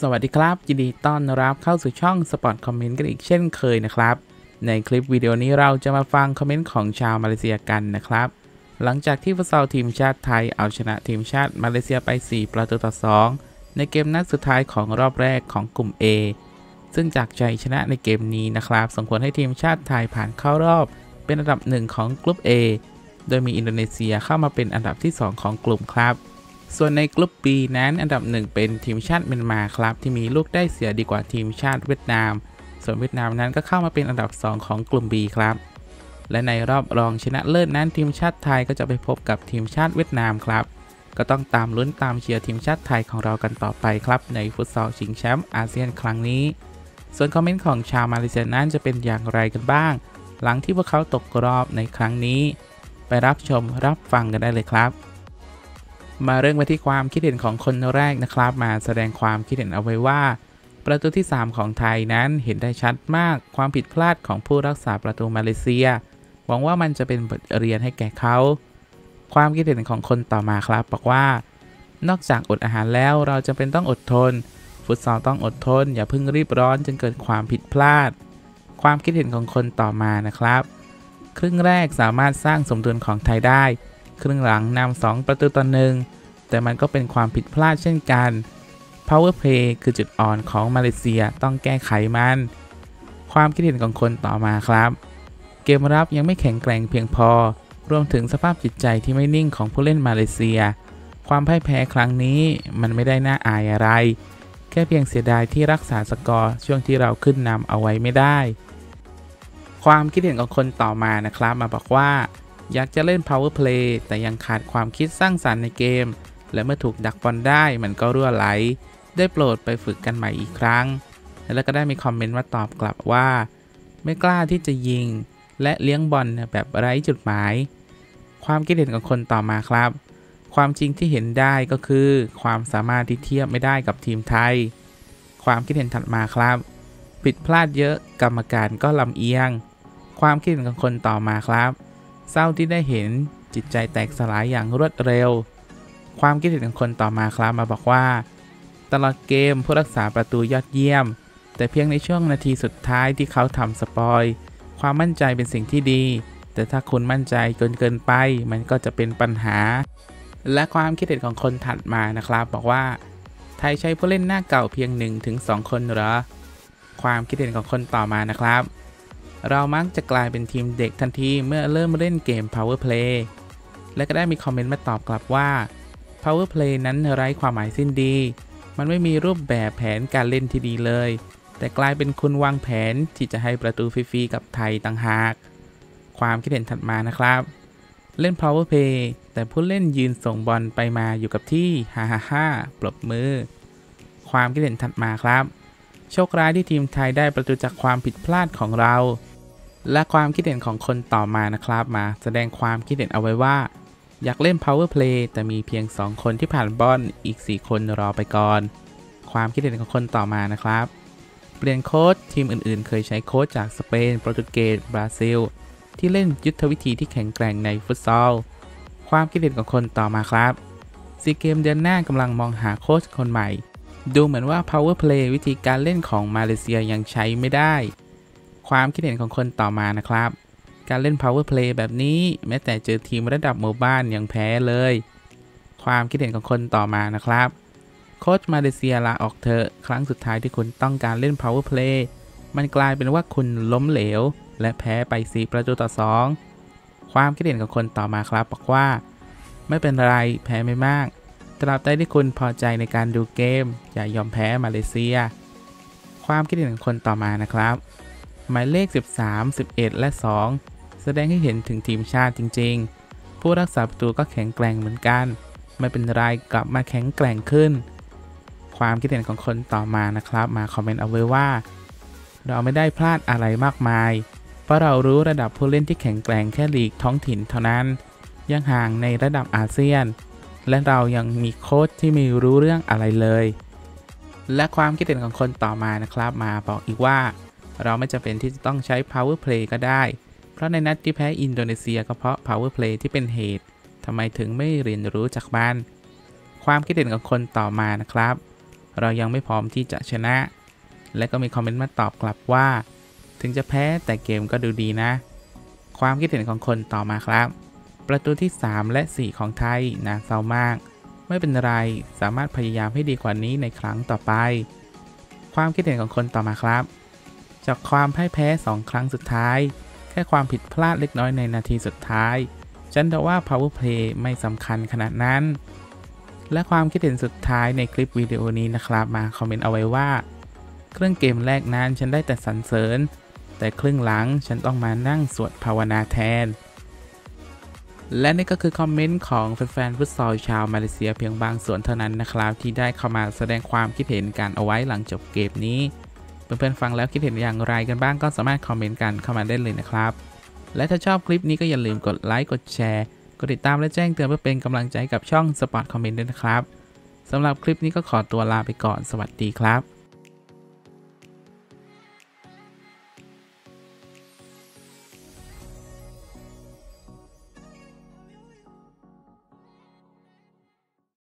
สวัสดีครับ ยินดีต้อนรับเข้าสู่ช่องสปอร์ตคอมเมนต์กันอีกเช่นเคยนะครับ ในคลิปวิดีโอนี้เราจะมาฟังคอมเมนต์ของชาวมาเลเซียกันนะครับ หลังจากที่ฟุตซอลทีมชาติไทยเอาชนะทีมชาติมาเลเซียไป 4 ประตูต่อ 2 ในเกมนัดสุดท้ายของรอบแรกของกลุ่ม A ซึ่งจากชัยชนะในเกมนี้นะครับส่งผลให้ทีมชาติไทยผ่านเข้ารอบ เป็นอันดับหนึ่งของกลุ่ม A โดยมีอินโดนีเซียเข้ามาเป็นอันดับที่ 2 ของกลุ่มครับ ส่วนในกลุ่ม B นั้นอันดับหนึ่งเป็นทีมชาติเมียนมาครับ ที่มีลูกได้เสียดีกว่าทีมชาติเวียดนาม ส่วนเวียดนามนั้นก็เข้ามาเป็นอันดับ 2 ของกลุ่ม B ครับ และในรอบรองชนะเลิศนั้นทีมชาติไทยก็จะไปพบกับทีมชาติเวียดนามครับ ก็ต้องตามลุ้นตามเชียร์ทีมชาติไทยของเรากันต่อไปครับ ในฟุตซอลชิงแชมป์อาเซียนครั้งนี้ ส่วนคอมเมนต์ของชาวมาเลเซียนั้นจะเป็นอย่างไรกันบ้าง หลังที่พวกเขาตกรอบในครั้งนี้ ไปรับชมรับฟังกันได้เลยครับ มาเริ่มกันที่ความคิดเห็นของคนแรกนะครับ มาแสดงความคิดเห็นเอาไว้ว่า ประตูที่ 3 ของไทยนั้นเห็นได้ชัดมากความผิดพลาดของผู้รักษาประตูมาเลเซีย หวังว่ามันจะเป็นบทเรียนให้แก่เขา ความคิดเห็นของคนต่อมาครับบอกว่า นอกจากอดอาหารแล้วเราจะเป็นต้องอดทน ฟุตซอลต้องอดทน อย่าเพิ่งรีบร้อนจนเกิดความผิดพลาด ความคิดเห็นของคนต่อมานะครับ ครึ่งแรกสามารถสร้างสมดุลของไทยได้ ครึ่งหลังนำ2ประตูต่อหนึ่งแต่มันก็เป็นความผิดพลาดเช่นกัน Power Play คือจุดอ่อนของมาเลเซียต้องแก้ไขมัน ความคิดเห็นของคนต่อมาครับ เกมรับยังไม่แข็งแกร่งเพียงพอ รวมถึงสภาพจิตใจที่ไม่นิ่งของผู้เล่นมาเลเซีย ความพ่ายแพ้ครั้งนี้มันไม่ได้น่าอายอะไร แค่เพียงเสียดายที่รักษาสกอร์ช่วงที่เราขึ้นนำเอาไว้ไม่ได้ ความคิดเห็นของคนต่อมานะครับมาบอกว่า อยากจะเล่น power play แต่ยังขาดความคิดสร้างสรรค์ในเกม และเมื่อถูกดักบอลได้มันก็รั่วไหล ได้โปรดไปฝึกกันใหม่อีกครั้ง แล้วก็ได้มีคอมเมนต์มาตอบกลับว่า ไม่กล้าที่จะยิง และเลี้ยงบอลแบบไร้จุดหมาย ความคิดเห็นของคนต่อมาครับ ความจริงที่เห็นได้ก็คือ ความสามารถที่เทียบไม่ได้กับทีมไทย ความคิดเห็นถัดมาครับ ผิดพลาดเยอะกรรมการก็ลำเอียง ความคิดเห็นของคนต่อมาครับ เศร้าที่ได้เห็นจิตใจแตกสลายอย่างรวดเร็ว ความคิดเห็นของคนต่อมาครับมาบอกว่า ตลอดเกมผู้รักษาประตูยอดเยี่ยม แต่เพียงในช่วงนาทีสุดท้ายที่เขาทำสปอย ความมั่นใจเป็นสิ่งที่ดี แต่ถ้าคุณมั่นใจเกินเกินไป มันก็จะเป็นปัญหา และความคิดเห็นของคนถัดมานะครับบอกว่า ไทยใช้ผู้เล่นหน้าเก่าเพียง 1-2 คนเหรอ ความคิดเห็นของคนต่อมานะครับ เรามักจะกลายเป็นทีมเด็กทันทีเมื่อเริ่มเล่นเกม Power Play และก็ได้มีคอมเมนต์มาตอบกลับว่า Power Play นั้นไร้ความหมายสิ้นดี มันไม่มีรูปแบบแผนการเล่นที่ดีเลย แต่กลายเป็นคุณวางแผนที่จะให้ประตูฟรีๆกับไทยต่างหาก ความคิดเห็นถัดมานะครับ เล่น Power Play แต่ผู้เล่นยืนส่งบอลไปมาอยู่กับที่ฮ่าฮ่าฮ่าปรบมือ ความคิดเห็นถัดมาครับ โชคร้ายที่ทีมไทยได้ประตูจากความผิดพลาดของเรา และความคิดเห็นของคนต่อมานะครับมาแสดงความคิดเห็นเอาไว้ว่า อยากเล่น power play แต่มีเพียง 2 คนที่ผ่านบอลอีก 4 คนรอไปก่อน ความคิดเห็นของคนต่อมานะครับ เปลี่ยนโค้ชทีมอื่นๆ เคยใช้โค้ชจากสเปนโปรตุเกสบราซิล ที่เล่นยุทธวิธีที่แข็งแกร่งในฟุตซอลความคิดเห็นของคนต่อมาครับซีเกมเดือนหน้ากำลังมองหาโค้ชคนใหม่ ดูเหมือนว่า power play วิธีการเล่นของมาเลเซียยังใช้ไม่ได้ ความคิดเห็นของคนต่อมานะครับ การเล่น power play แบบนี้แม้แต่เจอทีมระดับหมู่บ้านยังแพ้เลย ความคิดเห็นของคนต่อมานะครับ โค้ชมาเลเซียลาออกเถอะครั้งสุดท้ายที่คุณต้องการเล่น power play มันกลายเป็นว่าคุณล้มเหลว และแพ้ไป4ประตูต่อ 2 ความคิดเห็นของคนต่อมาครับบอกว่า ไม่เป็นไรแพ้ไม่มากตราบใดที่คุณพอใจในการดูเกม อย่ายอมแพ้มาเลเซีย ความคิดเห็นของคนต่อมานะครับ หมายเลข 13 11 และ 2 แสดงให้เห็นถึงทีมชาติจริง ๆ ผู้รักษาประตูก็แข็งแกร่งเหมือนกัน ไม่เป็นไรกลับมาแข็งแกร่งขึ้น ความคิดเห็นของคนต่อมานะครับ มาคอมเมนต์เอาไว้ว่า เราไม่ได้พลาดอะไรมากมาย เพราะเรารู้ระดับผู้เล่นที่แข็งแกร่งแค่ลีกท้องถิ่นเท่านั้น ยังห่างในระดับอาเซียน และเรายังมีโค้ชที่ไม่รู้เรื่องอะไรเลย และความคิดเห็นของคนต่อมานะครับ มาบอกอีกว่า เราไม่จำเป็นที่จะต้องใช้ power play ก็ได้ เพราะในนัดที่แพ้อินโดนีเซียก็เพราะ power play ที่เป็นเหตุทำไมถึงไม่เรียนรู้จากมัน ความคิดเห็นของคนต่อมานะครับ เรายังไม่พร้อมที่จะชนะ และก็มีคอมเมนต์มาตอบกลับว่า ถึงจะแพ้แต่เกมก็ดูดีนะ ความคิดเห็นของคนต่อมาครับ ประตูที่ 3 และ 4 ของไทยน่าเศร้ามาก ไม่เป็นไร สามารถพยายามให้ดีกว่านี้ในครั้งต่อไป ความคิดเห็นของคนต่อมาครับ จากความพ่ายแพ้ 2 ครั้งสุดท้าย แค่ความผิดพลาดเล็กน้อยในนาทีสุดท้าย ฉันเดาว่า power play ไม่สำคัญขนาดนั้น และความคิดเห็นสุดท้ายในคลิปวิดีโอนี้นะครับมาคอมเมนต์เอาไว้ว่า เครื่องเกมแรกนั้นฉันได้แต่สรรเสริญ แต่ครึ่งหลังฉันต้องมานั่งสวดภาวนาแทน และนี่ก็คือคอมเมนต์ของแฟนๆฟุตซอลชาวมาเลเซียเพียงบางส่วนเท่านั้นนะครับที่ได้เข้ามาแสดงความคิดเห็นกันเอาไว้หลังจบเกมนี้ เพื่อนๆฟังแล้วคิดเห็นอย่างไรกันบ้างก็สามารถคอมเมนต์กันเข้ามาได้เลยนะครับ และถ้าชอบคลิปนี้ก็อย่าลืมกดไลค์กดแชร์กดติดตามและแจ้งเตือนเพื่อเป็นกำลังใจกับช่อง Spot Comment ด้วยนะครับสำหรับคลิปนี้ก็ขอตัวลาไปก่อนสวัสดีครับ